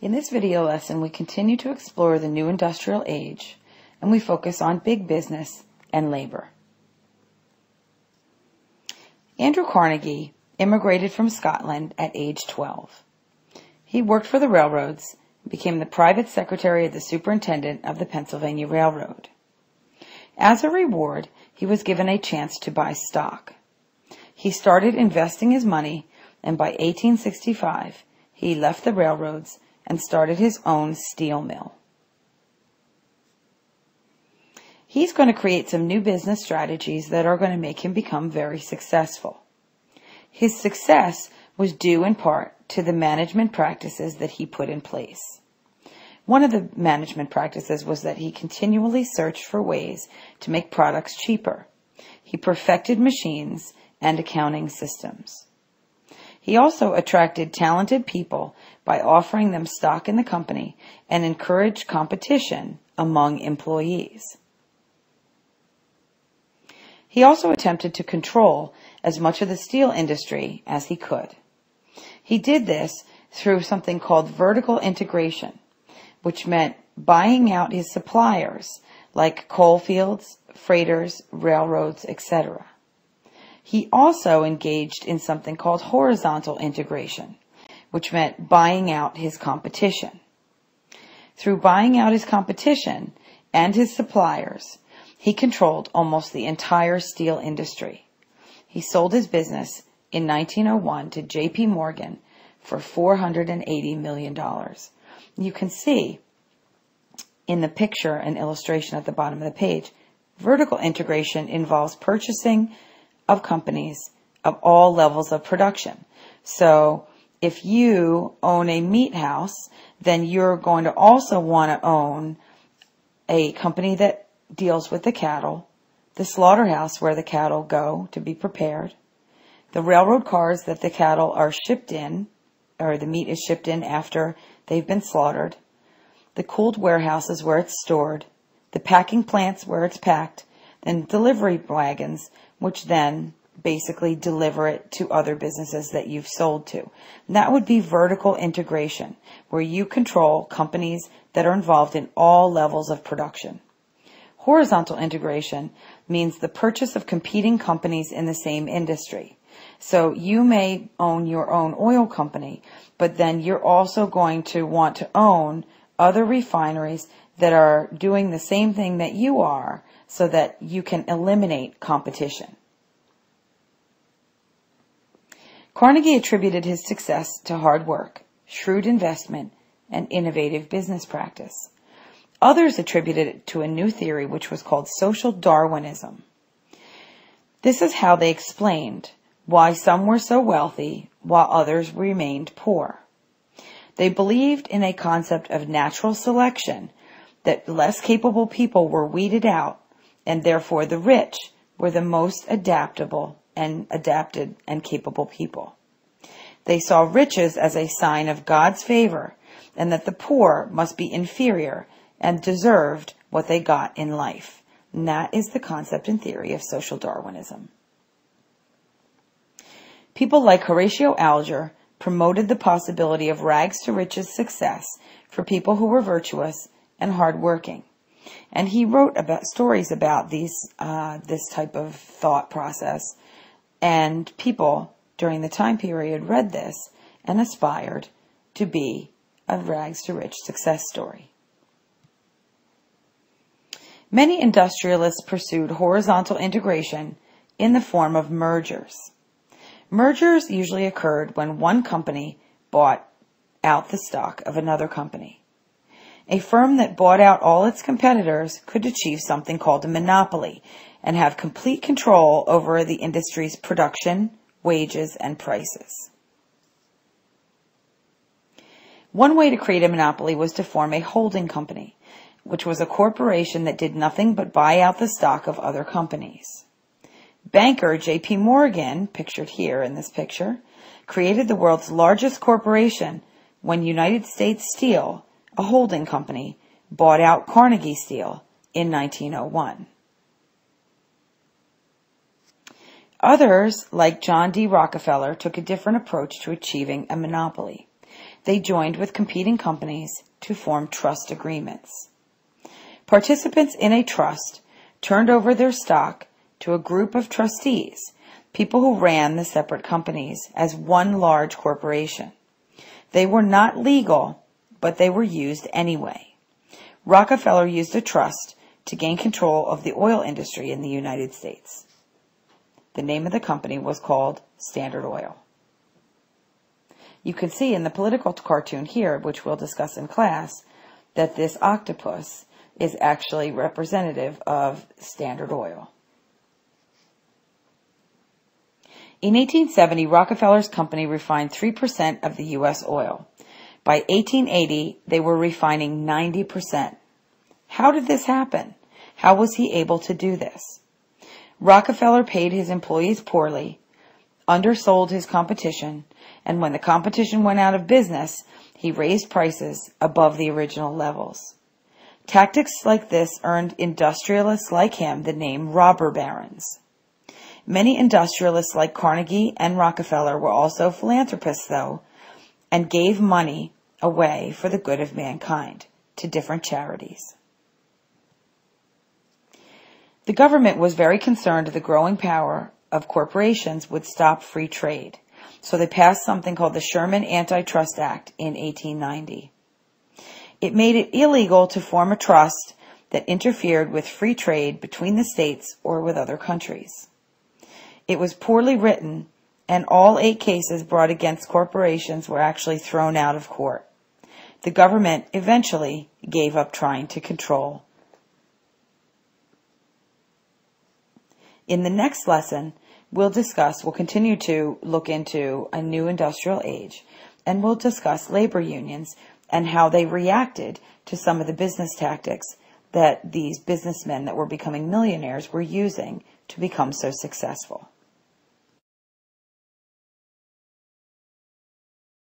In this video lesson, we continue to explore the new industrial age and we focus on big business and labor. Andrew Carnegie immigrated from Scotland at age 12. He worked for the railroads and became the private secretary of the superintendent of the Pennsylvania Railroad. As a reward, he was given a chance to buy stock. He started investing his money and by 1865 he left the railroads and started his own steel mill. He's going to create some new business strategies that are going to make him become very successful. His success was due in part to the management practices that he put in place. One of the management practices was that he continually searched for ways to make products cheaper. He perfected machines and accounting systems. He also attracted talented people by offering them stock in the company and encouraged competition among employees. He also attempted to control as much of the steel industry as he could. He did this through something called vertical integration, which meant buying out his suppliers like coal fields, freighters, railroads, etc. He also engaged in something called horizontal integration, which meant buying out his competition. Through buying out his competition and his suppliers, he controlled almost the entire steel industry. He sold his business in 1901 to J.P. Morgan for $480 million. You can see in the picture an illustration at the bottom of the page. Vertical integration involves purchasing of companies of all levels of production. So if you own a meat house, then you're going to also want to own a company that deals with the cattle, the slaughterhouse where the cattle go to be prepared, the railroad cars that the cattle are shipped in, or the meat is shipped in after they've been slaughtered, the cooled warehouses where it's stored, the packing plants where it's packed, then delivery wagons, which then basically deliver it to other businesses that you've sold to. And that would be vertical integration, where you control companies that are involved in all levels of production. Horizontal integration means the purchase of competing companies in the same industry. So you may own your own oil company, but then you're also going to want to own other refineries that are doing the same thing that you are so that you can eliminate competition. Carnegie attributed his success to hard work, shrewd investment, and innovative business practice. Others attributed it to a new theory which was called social Darwinism. This is how they explained why some were so wealthy while others remained poor. They believed in a concept of natural selection that less capable people were weeded out and therefore the rich were the most adaptable and adapted and capable people. They saw riches as a sign of God's favor and that the poor must be inferior and deserved what they got in life. And that is the concept and theory of social Darwinism. People like Horatio Alger promoted the possibility of rags to riches success for people who were virtuous and hardworking. And he wrote about stories about these, uh, this type of thought process. And people during the time period read this and aspired to be a rags to rich success story. Many industrialists pursued horizontal integration in the form of mergers. Mergers usually occurred when one company bought out the stock of another company. A firm that bought out all its competitors could achieve something called a monopoly and have complete control over the industry's production, wages, and prices. One way to create a monopoly was to form a holding company, which was a corporation that did nothing but buy out the stock of other companies. Banker J.P. Morgan, pictured here in this picture, created the world's largest corporation when United States Steel, a holding company, bought out Carnegie Steel in 1901. Others, like John D. Rockefeller, took a different approach to achieving a monopoly. they joined with competing companies to form trust agreements. Participants in a trust turned over their stock to a group of trustees, people who ran the separate companies as one large corporation. They were not legal, but they were used anyway. Rockefeller used a trust to gain control of the oil industry in the United States. The name of the company was called Standard Oil. You can see in the political cartoon here, which we'll discuss in class, that this octopus is actually representative of Standard Oil. In 1870, Rockefeller's company refined 3% of the U.S. oil. By 1880, they were refining 90%. How did this happen? How was he able to do this? Rockefeller paid his employees poorly, undersold his competition, and when the competition went out of business, he raised prices above the original levels. Tactics like this earned industrialists like him the name robber barons. Many industrialists like Carnegie and Rockefeller were also philanthropists, though, and gave money away for the good of mankind to different charities. The government was very concerned the growing power of corporations would stop free trade, so they passed something called the Sherman Antitrust Act in 1890. It made it illegal to form a trust that interfered with free trade between the states or with other countries. It was poorly written, and all eight cases brought against corporations were actually thrown out of court. The government eventually gave up trying to control. In the next lesson, we'll discuss, we'll continue to look into a new industrial age, and we'll discuss labor unions and how they reacted to some of the business tactics that these businessmen that were becoming millionaires were using to become so successful.